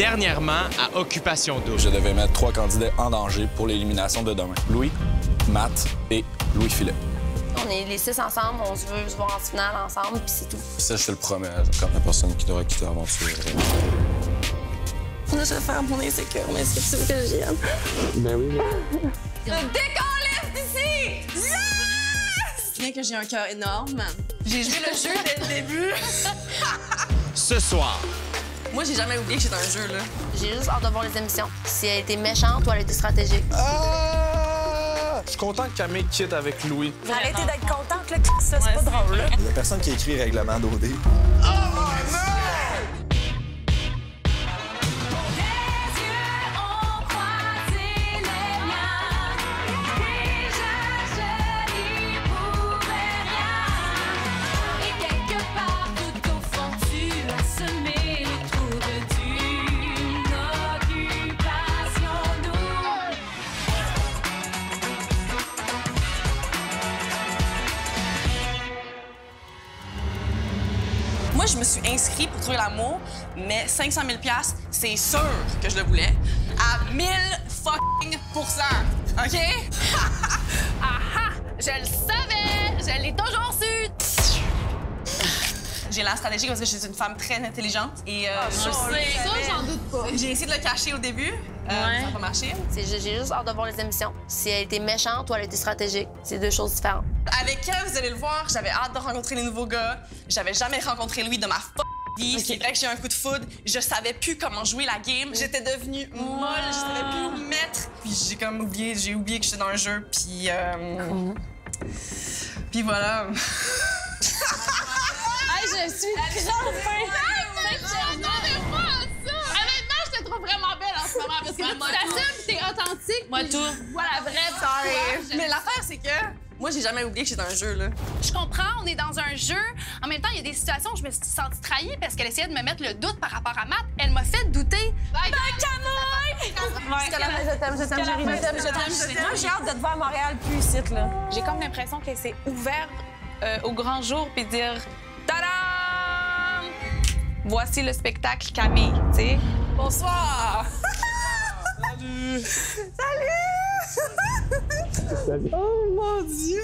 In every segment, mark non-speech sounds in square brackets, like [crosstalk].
dernièrement à Occupation Double. Je devais mettre trois candidats en danger pour l'élimination de demain. Louis, Matt et Louis Filet. On est les six ensemble, on se veut se voir en finale ensemble, puis c'est tout. Ça, je te le promets, comme la personne qui devrait quitter l'aventure. Je vais faire mon insécure, mais c'est ce que j'aime. Ben oui, Le décolliste d'ici! Yes! Bien que j'ai un cœur énorme. J'ai joué le jeu dès le début. Ce soir, Moi, j'ai jamais oublié que j'étais un jeu, là. J'ai juste hâte de voir les émissions. Si elle était méchante ou elle était stratégique. Ah! Je suis content que Camille quitte avec Louis. Arrêtez d'être contente, là, ça, c'est pas drôle. là. Il y a personne qui écrit règlement d'OD. Je me suis inscrite pour trouver l'amour, mais 500 000 c'est sûr que je le voulais. À 1000 fucking. OK? [laughs] Ah Je le savais! Je l'ai toujours su! J'ai la stratégie parce que je suis une femme très intelligente et euh, je Ça, sais. j'en doute pas. J'ai essayé de le cacher au début. Euh, Ouais. Ça n'a pas marché. J'ai juste hâte de voir les émissions. Si elle était méchante ou elle était stratégique, c'est deux choses différentes. Avec Kev, vous allez le voir, j'avais hâte de rencontrer les nouveaux gars. J'avais jamais rencontré Louis de ma f vie. C'est vrai que j'ai eu un coup de foudre. Je savais plus comment jouer la game. J'étais devenue molle. Je savais plus où me mettre. Puis j'ai comme oublié, j'ai oublié que j'étais dans un jeu. Puis euh... Puis voilà. [laughs] Hey, je suis ça! Honnêtement, je te trouve vraiment belle en ce moment parce que tu t'assumes, t'es authentique. Moi, tout. je vois la vraie toi. Mais l'affaire, c'est que moi, j'ai jamais oublié que j'étais dans un jeu, là. Je comprends, on est dans un jeu. En même temps, il y a des situations où je me suis sentie trahie parce qu'elle essayait de me mettre le doute par rapport à Matt. Elle m'a fait douter. Ben, t'aime, je t'aime, je t'aime, je t'aime, je t'aime, je t'aime. Moi, j'ai hâte de te voir à Montréal plus ici, là. J'ai comme l'impression qu'elle s'est ouverte euh, au grand jour puis dire! Voici le spectacle Camille, tu sais. Bonsoir! Oh mon Dieu!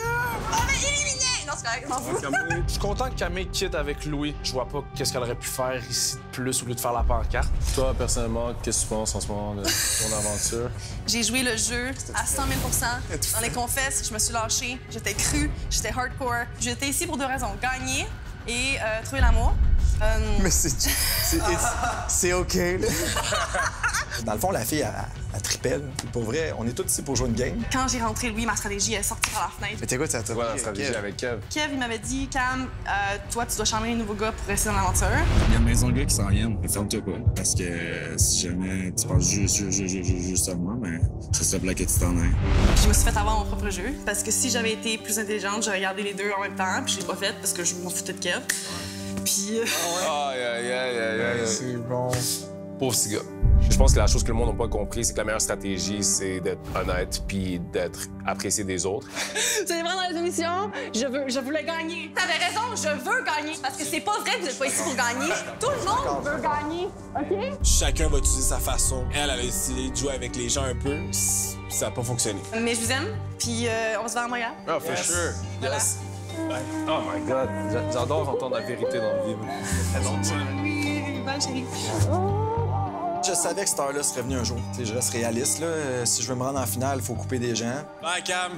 Oh, mais éliminé! Non, c'est correct, je m'en fous. Je suis content que Camille quitte avec Louis. Je vois pas qu'est-ce qu'elle aurait pu faire ici de plus au lieu de faire la pancarte. Toi, personnellement, qu'est-ce que tu penses en ce moment de ton aventure? J'ai joué le jeu à 100 000% Dans les confesses, je me suis lâchée. J'étais crue, j'étais hardcore. J'étais ici pour deux raisons. Gagner et euh, trouver l'amour. Mais c'est. c'est- C'est OK, là. Dans le fond, la fille, elle, elle tripait, là. Pour vrai, on est tous ici pour jouer une game. quand j'ai rentré Louis, ma stratégie est sortie par la fenêtre. Mais t'es quoi, ça Ouais, la stratégie avec Kev. Kev, il m'avait dit, Cam, euh, toi, tu dois charmer les nouveaux gars pour rester dans l'aventure. Il y a une maison de gars qui s'en viennent. Ferme-toi pas. Parce que euh, si jamais tu penses juste, juste, juste, juste, juste à moi, ben, ça serait plat que tu t'en ailles. Je me suis fait avoir mon propre jeu. Parce que si j'avais été plus intelligente, j'aurais regardé les deux en même temps. Puis je l'ai pas fait parce que je m'en foutais de Kev. Puis. Aïe, aïe, aïe, aïe, aïe. C'est bon. Pauvre petit gars. Je pense que la chose que le monde n'a pas compris, c'est que la meilleure stratégie, c'est d'être honnête puis d'être apprécié des autres. [laughs] Allez voir dans les émissions, je, veux, je voulais gagner. T'avais raison, je veux gagner. Parce que c'est pas vrai que vous êtes pas ici pour gagner. Tout le monde veut gagner, OK? Chacun va utiliser sa façon. Elle, elle a essayé de jouer avec les gens un peu. Ça n'a pas fonctionné. Mais je vous aime, puis euh, on se voit à Montréal. Ah, for sure. Voilà. Oh my God, j'a- j'adore entendre la vérité dans le vide. Oui, bye, chérie. Je savais que cette heure-là serait venue un jour. Tu sais, je reste réaliste, là. Euh, Si je veux me rendre en finale, il faut couper des gens. Bye, Cam.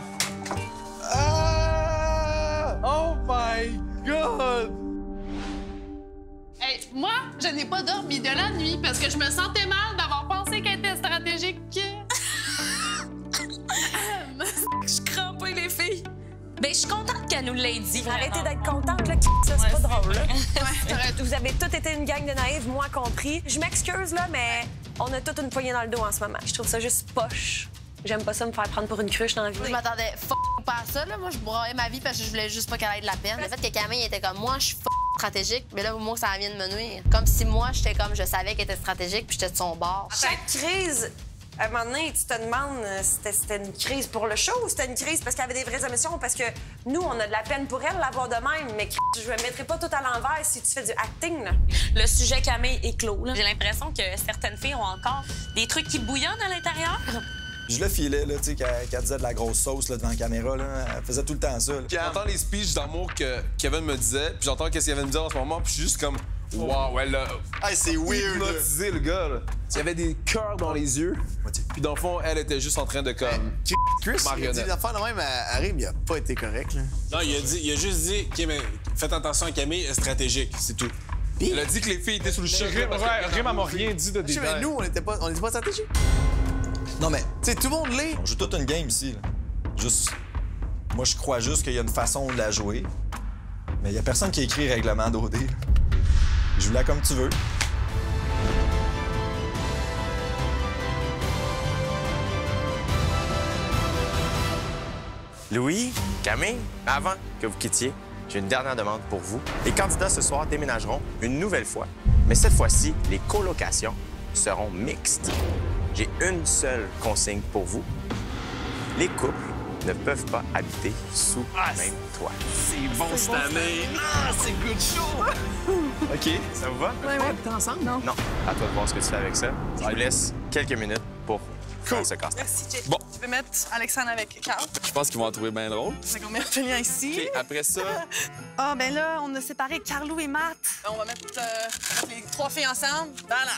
Ah! Oh my God! Hey, moi, je n'ai pas dormi de la nuit parce que je me sentais mal d'avoir pensé qu'elle était stratégique. Ben, je suis contente qu'elle nous l'ait dit. Arrêtez d'être contente, là, ça, c'est pas drôle, là. [laughs] Vous avez tous été une gang de naïves, moi compris. Je m'excuse, là, mais on a toute une poignée dans le dos en ce moment. Je trouve ça juste poche. J'aime pas ça me faire prendre pour une cruche dans la vie. Je m'attendais f pas à ça. Là. Moi, je broyais ma vie parce que je voulais juste pas qu'elle ait de la peine. Le fait que Camille était comme moi, je suis f stratégique, mais là, moi, ça vient de me nuire. Comme si moi, j'étais comme, je savais qu'elle était stratégique puis j'étais de son bord. Chaque crise À un moment donné, tu te demandes euh, c'était c'était une crise pour le show ou c'était une crise parce qu'il y avait des vraies émotions? Parce que nous, on a de la peine pour elle, l'avoir de même, mais je me mettrai pas tout à l'envers si tu fais du acting. Là. Le sujet Camille est clos. là. J'ai l'impression que certaines filles ont encore des trucs qui bouillonnent à l'intérieur. Je le filais, là, tu sais, qu'elle qu'elle disait de la grosse sauce là, devant la caméra. Là. Elle faisait tout le temps ça. là. J'entends les speeches d'amour que Kevin me disait, puis j'entends qu'est-ce qu'il de me dire en ce moment, puis je suis juste comme, wow, ouais, là. Hey, c'est weird, hypnotisé, le gars, là. Il y avait des cœurs dans les yeux, puis dans le fond, elle était juste en train de comme. Chris, il a dit Marionnette. l'affaire de même à à Rim, il a pas été correct, là. Non, il a, dit, il a juste dit, OK, mais faites attention à Camille, elle est stratégique, c'est tout. Elle a dit que les filles étaient sous le choc. Rim, parce que- ouais, Rim, elle m'a rien dit de détail. mais nous, on était pas, on était pas stratégiques. Non, mais Tu sais, tout le monde l'est. on joue toute une game ici. là. Juste. Moi, je crois juste qu'il y a une façon de la jouer. Mais il y a personne qui a écrit règlement d'OD. Là. Joue-la comme tu veux. Louis, Camille, avant que vous quittiez, j'ai une dernière demande pour vous. Les candidats ce soir déménageront une nouvelle fois, mais cette fois-ci, les colocations seront mixtes. J'ai une seule consigne pour vous. Les couples ne peuvent pas habiter sous le même toit. C'est bon cette année. Ah, c'est good show. [laughs] OK, ça vous va? Ouais, ouais. ensemble? Non. Non. À toi de voir ce que tu fais avec ça. Je vous laisse quelques minutes pour faire ce casse Merci, Jay. Bon. Tu peux mettre Alexandre avec Carl. Je pense qu'ils vont en trouver bien drôle. C'est qu'on met Ophélia ici. OK, après ça, [laughs] Ah, ben là, on a séparé Carlo et Matt. On va mettre, euh, mettre les trois filles ensemble. Voilà.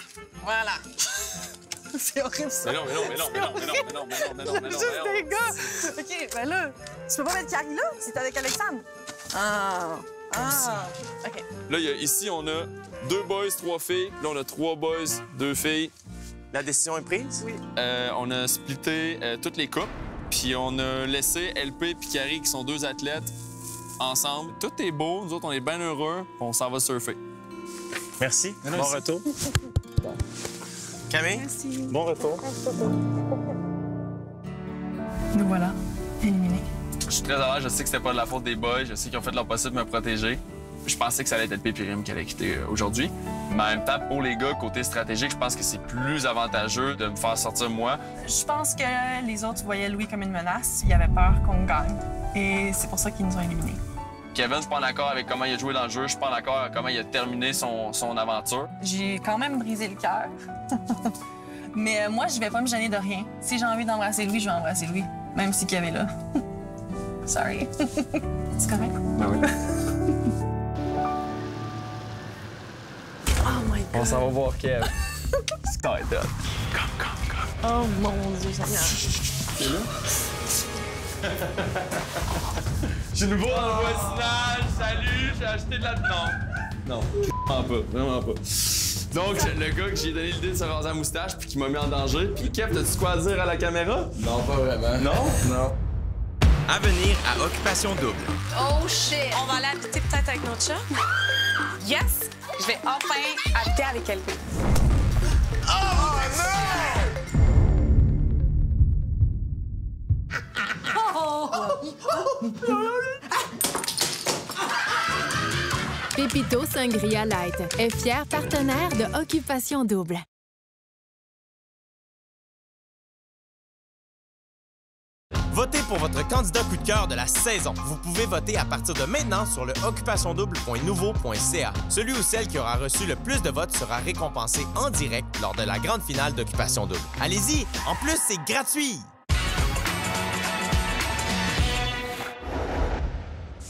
Voilà. [laughs] [laughs] C'est horrible, ça. Mais non, mais non, mais non, mais non, mais non, mais non, mais non, mais non, mais non, Juste mais non. des gars. OK, ben là, tu peux pas mettre Carrie là? Si t'es avec Alexandre. Ah. Ah. OK. Là, il y a- ici, on a deux boys, trois filles. Là, on a trois boys, deux filles. La décision est prise? Oui. Euh, on a splitté euh, toutes les coupes, puis on a laissé LP et Carrie, qui sont deux athlètes, ensemble. Tout est beau, nous autres, on est bien heureux, on s'en va surfer. Merci. non, bon retour. [laughs] Camille? Bon retour. Nous voilà, éliminés. Je suis très l'aise, je sais que c'était pas de la faute des boys, je sais qu'ils ont fait leur possible de me protéger. Je pensais que ça allait être LP et Rim qui allait quitter euh, aujourd'hui. Mais en même temps, pour les gars, côté stratégique, je pense que c'est plus avantageux de me faire sortir moi. Je pense que les autres voyaient Louis comme une menace. Ils avaient peur qu'on gagne. Et c'est pour ça qu'ils nous ont éliminés. Kevin, je suis pas d'accord avec comment il a joué dans le jeu, je suis pas d'accord avec comment il a terminé son, son aventure. J'ai quand même brisé le cœur. [laughs] Mais euh, moi, je vais pas me gêner de rien. Si j'ai envie d'embrasser Louis, je vais embrasser Louis. Même si Kev est là. [laughs] Sorry. [laughs] c'est correct? Ben oui. Oh my On s'en va voir Kev. Sky Dot. Oh mon Dieu, Seigneur. C'est là? [laughs] Je suis nouveau dans le voisinage. Salut, j'ai acheté de la. Non. Non, vraiment pas. Vraiment pas. Donc, le gars que j'ai donné l'idée de se raser la moustache puis qui m'a mis en danger. Puis, Kev, t'as-tu quoi à dire à la caméra? Non, pas vraiment. Non? Non. À venir à Occupation Double. Oh shit! On va aller habiter peut-être avec notre chat? Yes! Je vais enfin habiter avec quelqu'un. Pépito Sangria Light est fier partenaire de Occupation Double. Votez pour votre candidat coup de cœur de la saison. Vous pouvez voter à partir de maintenant sur le occupationdouble.nouveau.ca. Celui ou celle qui aura reçu le plus de votes sera récompensé en direct lors de la grande finale d'Occupation Double. Allez-y, en plus c'est gratuit.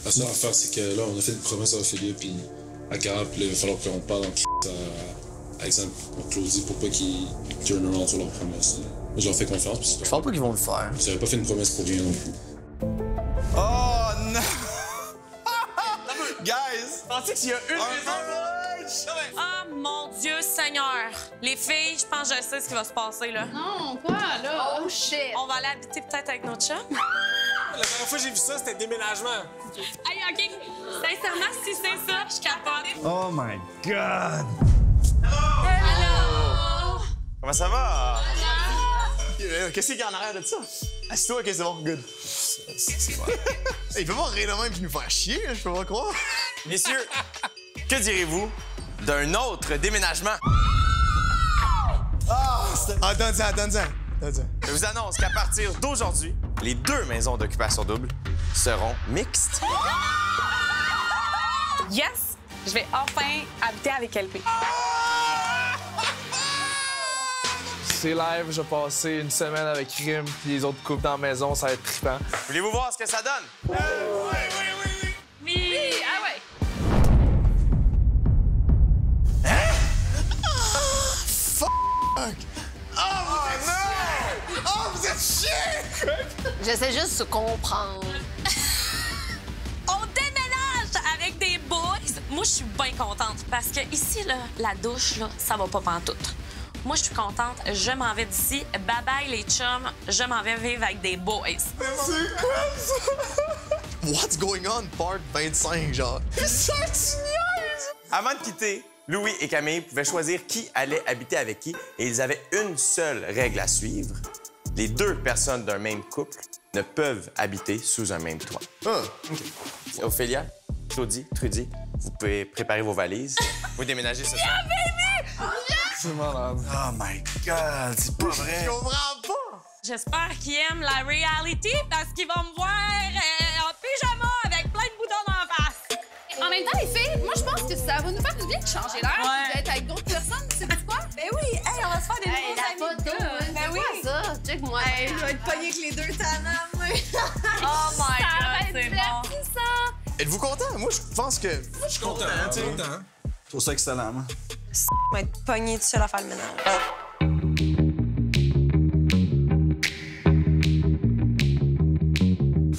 La seule affaire, c'est que là, on a fait une promesse à Ophélia puis à Cara, puis là, il va falloir qu'on parle en à Alexandre pour Claudie pour pas qu'ils turn around sur leur promesse. Moi, je leur fais confiance. Puis je pense pas qu'ils vont le faire. Ils avaient pas fait une promesse pour rien non plus. Oh non! [laughs] Guys! Pensez qu'il y a une Oh mon Dieu Seigneur! Les filles, je pense que je sais ce qui va se passer là. Non, quoi là? Oh shit! On va aller habiter peut-être avec notre chat. [laughs] La dernière fois que j'ai vu ça, c'était déménagement. Hey, OK. Sincèrement, si c'est ça, je capote. Oh my god! Hello! Comment ça va? Euh, Qu'est-ce qu'il y a en arrière de ça? Assis-toi, ok, c'est bon, good. [laughs] C'est vrai. Il peut pas rire de même puis nous faire chier, je peux pas croire. Messieurs, [laughs] que direz-vous d'un autre déménagement? Ah! c'est- Attends-en, attends-en. Je vous annonce qu'à partir d'aujourd'hui, les deux maisons d'occupation double seront mixtes. Yes! Je vais enfin habiter avec LP. C'est live, je vais passer une semaine avec Rim puis les autres couples dans la maison, ça va être trippant. Voulez-vous voir ce que ça donne? Oui! Ah ouais! [laughs] Fuck! Oh non! Oh, vous êtes chiens! J'essaie juste de comprendre. [laughs] On déménage avec des boys. Moi, je suis bien contente parce que ici, là, la douche, là, ça va pas pantoute. Moi, je suis contente. Je m'en vais d'ici. Bye bye, les chums. Je m'en vais vivre avec des boys. C'est quoi ça? [laughs] What's going on, part 25, genre? Ça, tu! Avant de quitter, Louis et Camille pouvaient choisir qui allait habiter avec qui et ils avaient une seule règle à suivre. Les deux personnes d'un même couple ne peuvent habiter sous un même toit. Ophélia, Claudie, Trudy, vous pouvez préparer vos valises. Vous déménagez ce soir. C'est malade. Oh my God, c'est pas vrai. Je comprends pas! J'espère qu'ils aiment la reality parce qu'ils vont me voir euh, en pyjama avec plein de boutons dans la face. En même temps, les filles, moi, je pense que ça va nous faire du bien de changer l'air Ouais. d'être avec d'autres personnes. C'est quoi? Ben oui, hey, on va se faire des Hey, nouveaux amis. Hey, je vais être pognée avec les deux tannants, moi. [laughs] Oh my God, c'est bon. Êtes-vous content? Moi, je pense que. Moi, je suis content, tu sais. Je trouve ça excellent, moi. On va être pogné tout seul à faire le ménage.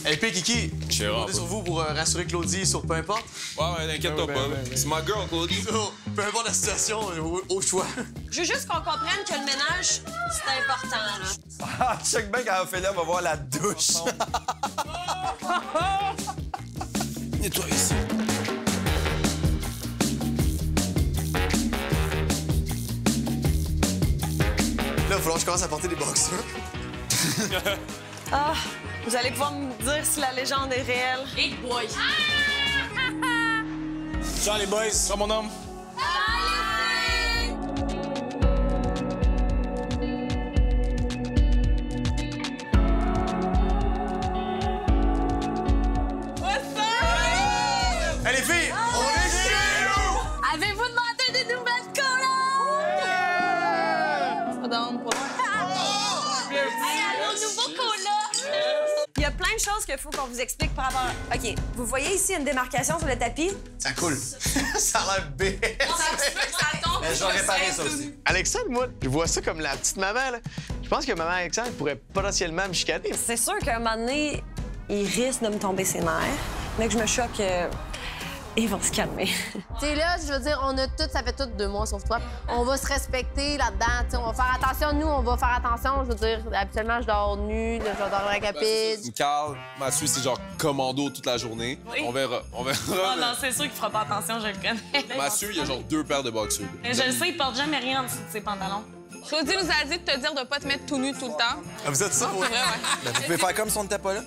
LP, Kiki, je vais compter sur vous pour euh, rassurer Claudie sur peu importe. Ouais, ouais, t'inquiète-toi pas. C'est ma girl, Claudie. So, peu importe la situation, au, au choix. Je veux juste qu'on comprenne que le ménage, c'est important, là. Ah, check bien quand Ophélia va voir la douche. [laughs] Nettoie ici. Là, il va falloir que je commence à porter des boxers. [laughs] Ah, vous allez pouvoir me dire si la légende est réelle. Hey boy. Ciao, les boys. Ça, mon homme. Faut qu'on vous explique par rapport. OK, vous voyez ici une démarcation sur le tapis? Ça coule. [laughs] ça a l'air bête. Mais je vais réparer ça aussi. Alexandre, moi, je vois ça comme la petite maman, là. Je pense que maman Alexandre pourrait potentiellement me chicaner. C'est sûr qu'à un moment donné, il risque de me tomber ses nerfs. Mais que je me choque, euh, ils vont se calmer. [laughs] Tu sais, là, je veux dire, on a tout, ça fait tout deux mois sauf toi. On va se respecter là-dedans. tu sais, On va faire attention, nous, on va faire attention. Je veux dire, habituellement, je dors nu, je dors avec rapide. Carl, Mathieu, c'est genre commando toute la journée. Oui. On verra. On verra. Oh non, c'est sûr qu'il fera pas attention, je le connais. [laughs] Mathieu, il y a genre deux paires de boxers. Mais je le sais, il porte jamais rien en dessous de ses pantalons. Claudie nous a dit de te dire de pas te mettre tout nu tout le temps. Ah, vous êtes ça, Pour ouais? Ben, vous pouvez faire comme si on n'était pas là.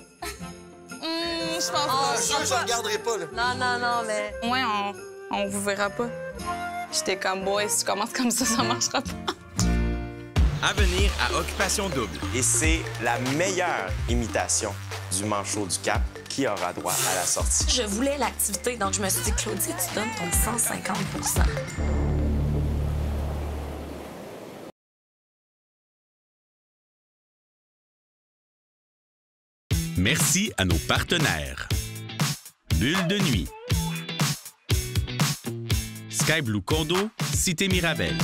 Hum, je pense Oh, pas. Je suis sûr que je ne regarderai pas, là. Non, non, non, mais. Ouais, on, on vous verra pas. J'étais comme, boy, si tu commences comme ça, ça marchera pas. À venir à Occupation Double. Et c'est la meilleure imitation du manchot du Cap qui aura droit à la sortie. Je voulais l'activité, donc je me suis dit, Claudie, tu donnes ton 150 Merci à nos partenaires. Bulle de nuit. Sky Blue Condo, Cité Mirabel.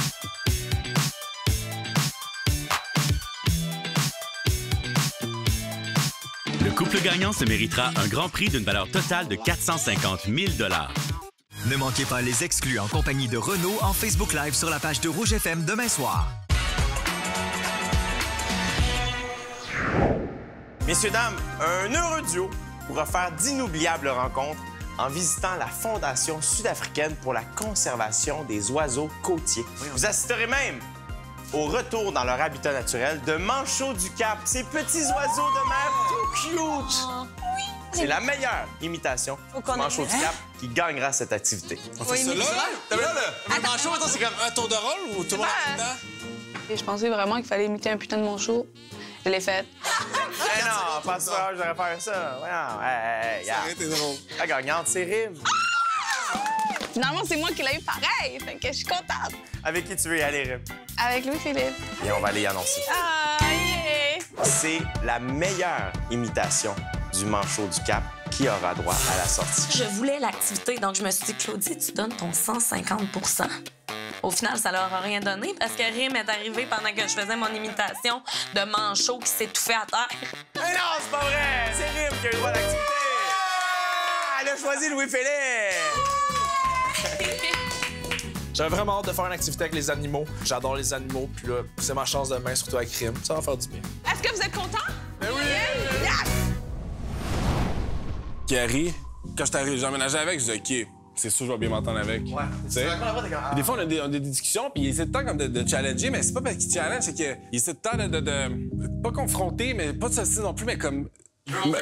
Le couple gagnant se méritera un grand prix d'une valeur totale de 450 000 Ne manquez pas les exclus en compagnie de Renault en Facebook Live sur la page de Rouge FM demain soir. Messieurs, dames, un heureux duo pourra faire d'inoubliables rencontres en visitant la Fondation sud-africaine pour la conservation des oiseaux côtiers. Vous assisterez même au retour dans leur habitat naturel de manchots du Cap, ces petits oiseaux de mer tout cute. C'est la meilleure imitation du manchot du Cap qui gagnera cette activité. On fait ça là? T'as vu, là? Le manchot, c'est comme un tour de rôle ou tout le monde? Et je pensais vraiment qu'il fallait imiter un putain de manchot. Je l'ai fait. [laughs] Eh non, pas ça, j'aurais faire ça. Voyons, hey, hey, été drôle. La gagnante, c'est Rim. Finalement, c'est moi qui l'ai eu pareil. Fait que je suis contente. Avec qui tu veux y aller, Rim? Avec Louis-Philippe. Et on va aller y annoncer. Ah, yeah! C'est la meilleure imitation du manchot du Cap qui aura droit à la sortie. Je voulais l'activité, donc je me suis dit, Claudie, tu donnes ton 150 Au final, ça leur a rien donné parce que Rim est arrivé pendant que je faisais mon imitation de manchot qui s'étouffait à terre. Mais non, c'est pas vrai! C'est Rim qui a eu droit à l'activité! Ah, Elle a choisi Louis-Philippe! J'avais vraiment hâte de faire une activité avec les animaux. J'adore les animaux, puis là, c'est ma chance demain, surtout avec Rim. Ça va faire du bien. Est-ce que vous êtes content? Ben oui! Carrie, quand je t'arrive, j'emménageais avec, je disais, OK, c'est sûr, je vais bien m'entendre avec. Ouais. Des fois, on a des, on a des discussions, puis il essaie de temps comme de, de challenger, mais c'est pas parce qu'il challenge, c'est qu'il essaie de temps de, de, de- Pas confronter, mais pas de se non plus, mais comme. Mais,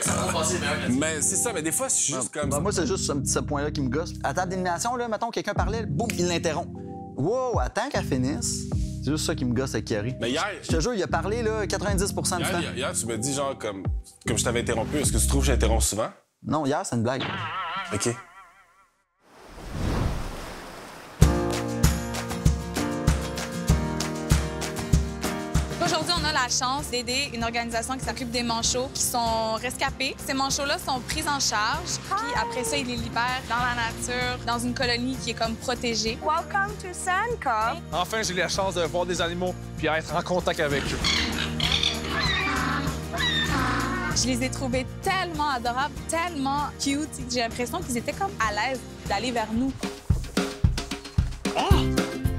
mais c'est ça, mais des fois, je suis juste comme. Ben, moi, c'est juste ce point-là qui me gosse. À table d'élimination, là, mettons, quelqu'un parlait, boum, il l'interrompt. Wow, attends qu'elle finisse. C'est juste ça qui me gosse avec Carrie. Mais hier. Je te jure, il a parlé là, 90 du temps. Hier, hier, hier, tu me dis, genre, comme, comme je t'avais interrompu, est-ce que tu trouves que j'interromps souvent? Non, hier, c'est une blague. OK. La chance d'aider une organisation qui s'occupe des manchots qui sont rescapés. Ces manchots-là sont pris en charge, puis après ça, ils les libèrent dans la nature, dans une colonie qui est comme protégée. Welcome to Sandcop. Enfin, j'ai eu la chance de voir des animaux puis être en contact avec eux. Je les ai trouvés tellement adorables, tellement cute. J'ai l'impression qu'ils étaient comme à l'aise d'aller vers nous.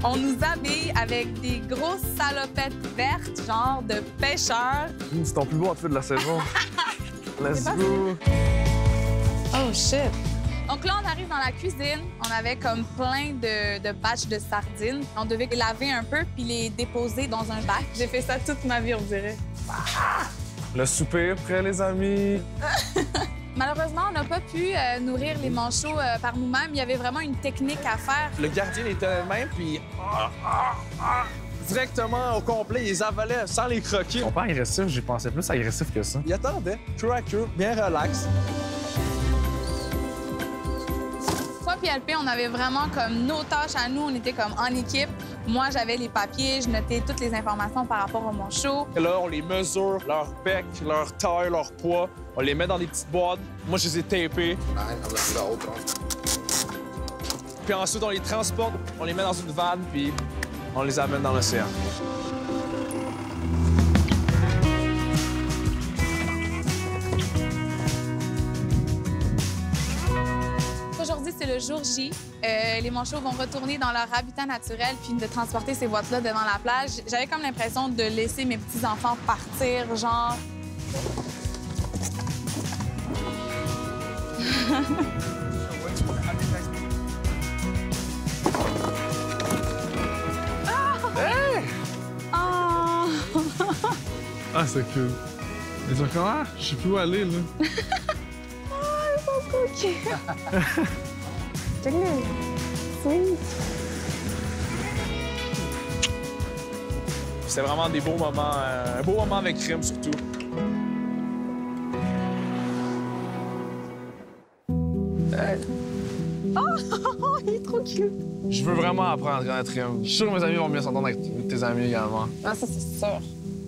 On nous habille avec des grosses salopettes vertes, genre de pêcheurs. C'est ton plus beau outfit de la saison. [laughs] Let's go! Oh shit! Donc là, on arrive dans la cuisine. On avait comme plein de, de batchs de sardines. On devait les laver un peu puis les déposer dans un bac. J'ai fait ça toute ma vie, on dirait. Le souper prêt, les amis. [laughs] Malheureusement, on n'a pas pu euh, nourrir les manchots euh, par nous-mêmes. Il y avait vraiment une technique à faire. Le gardien était le même, puis ah, ah, ah, directement au complet, il les avalait sans les croquer. Sont pas agressifs, j'ai pensé plus agressif que ça. Il attendait, tracker, bien relax. Toi puis LP, on avait vraiment comme nos tâches à nous. On était comme en équipe. Moi, j'avais les papiers, je notais toutes les informations par rapport au manchot. Là, on les mesure, leur bec, leur taille, leur poids. On les met dans des petites boîtes. Moi, je les ai tapés. Puis ensuite, on les transporte, on les met dans une vanne, puis on les amène dans l'océan. Aujourd'hui, c'est le jour J. Euh, les manchots vont retourner dans leur habitat naturel puis de transporter ces boîtes-là devant la plage. J'avais comme l'impression de laisser mes petits-enfants partir, genre... Ah! Ah, c'est cool. Ils sont je sais plus où aller, là. [laughs] Ah, ils sont coquets! Sweet. C'était vraiment des beaux moments, euh, un beau moment avec Rim surtout. Oh, [laughs] il est trop cute! Je veux vraiment apprendre à connaître Rim. Je suis sûr que mes amis vont bien s'entendre avec tes amis également. Ah, ça, c'est sûr.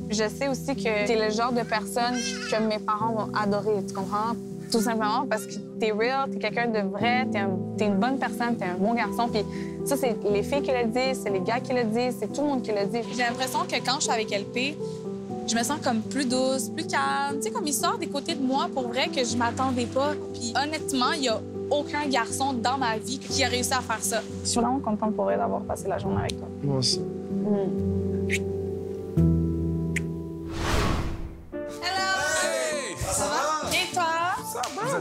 Je sais aussi que t'es le genre de personne que mes parents vont adorer, tu comprends? Tout simplement parce que t'es real, t'es quelqu'un de vrai, t'es un- t'es une bonne personne, t'es un bon garçon. Puis ça, c'est les filles qui le disent, c'est les gars qui le disent, c'est tout le monde qui le dit. J'ai l'impression que quand je suis avec LP, je me sens comme plus douce, plus calme. Tu sais, comme il sort des côtés de moi pour vrai que je m'attendais pas. Puis honnêtement, il y a aucun garçon dans ma vie qui a réussi à faire ça. Je suis vraiment contente pour elle d'avoir passé la journée avec toi. Moi aussi. Ça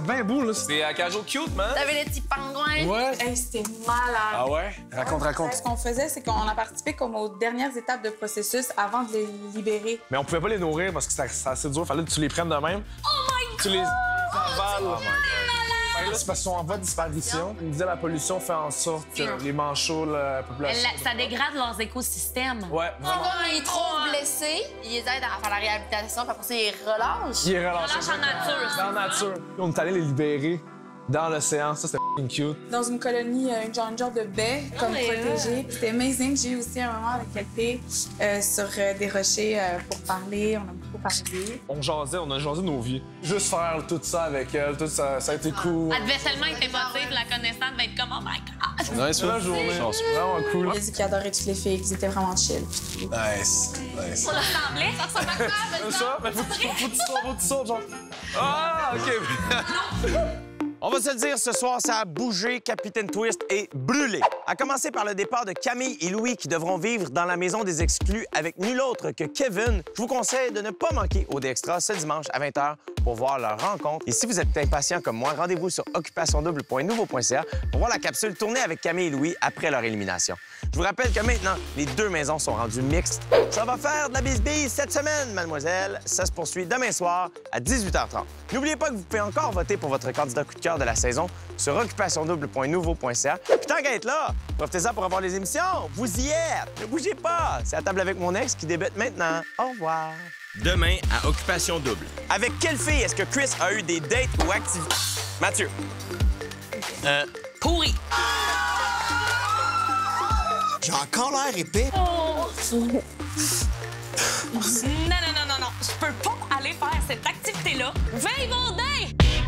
Êtes bien beau, là. C'est à Cajo cute, man. T'avais les petits pingouins? Ouais. Hey, c'était malade. Ah ouais? Raconte, raconte. Ce qu'on faisait, c'est qu'on a participé comme aux dernières étapes de processus avant de les libérer. Mais on pouvait pas les nourrir parce que c'est assez dur. Fallait que tu les prennes de même. Oh my Tu les avales. Fait que c'est parce qu'ils sont en voie de disparition. Ils me disaient la pollution fait en sorte que les manchots, la population. La- ça dégrade leurs écosystèmes. Ouais, vraiment. Comme il est trop blessé, il les aide à faire la réhabilitation, puis après ça, il les relâche. Il est relâché. Relâche en nature. Dans la nature. On est allé les libérer dans l'océan. Ça, c'était f***ing cute. Dans une colonie, euh, une genre, une genre de baie, comme ouais. protégée. C'était amazing. J'ai eu aussi un moment avec LP euh, sur euh, des rochers euh, pour parler. On a beaucoup parlé. On jasait, on a jasé nos vies. Juste faire tout ça avec elle, tout ça, ça a été cool. Elle devait tellement être émotive, la connaissante devait être comme Oh my God! Nice, la journée. Vraiment cool. Il a dit qu'il adorait toutes les filles, qu'ils étaient vraiment chill. Nice, nice. Ça ressemblait? Ça ressemble à quoi? [laughs] C'est ça? Mais faut que tu sautes, genre. Ah, OK. [laughs] On va se le dire, ce soir, ça a bougé, Capitaine Twist est brûlé. À commencer par le départ de Camille et Louis qui devront vivre dans la maison des exclus avec nul autre que Kevin. Je vous conseille de ne pas manquer au Extra ce dimanche à 20h pour voir leur rencontre. Et si vous êtes impatient comme moi, rendez-vous sur occupationdouble.nouveau.ca pour voir la capsule tournée avec Camille et Louis après leur élimination. Je vous rappelle que maintenant, les deux maisons sont rendues mixtes. Ça va faire de la bisbille cette semaine, mademoiselle. Ça se poursuit demain soir à 18h30. N'oubliez pas que vous pouvez encore voter pour votre candidat coup de cœur de la saison sur occupationdouble.nouveau.ca. Puis tant qu'à être là, profitez-en pour avoir les émissions. Vous y êtes. Ne bougez pas. C'est à table avec mon ex qui débute maintenant. Au revoir. Demain à Occupation Double. Avec quelle fille est-ce que Chris a eu des dates ou activités? Mathieu. Euh, Pourri. J'ai encore l'air épais. Oh. non, non, non, non, non. Je peux pas aller faire cette activité-là. Veille mon day!